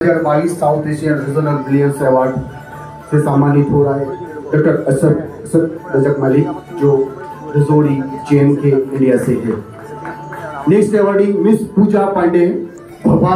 हज़ार बाईस South Asian regional brilliance award से सम्मानित हो रहा है डॉक्टर असद असद रजक मलिक, जो रिजोड़ी चेन के इंडिया से है। Next awardee miss Pooja Pandey Bhopal.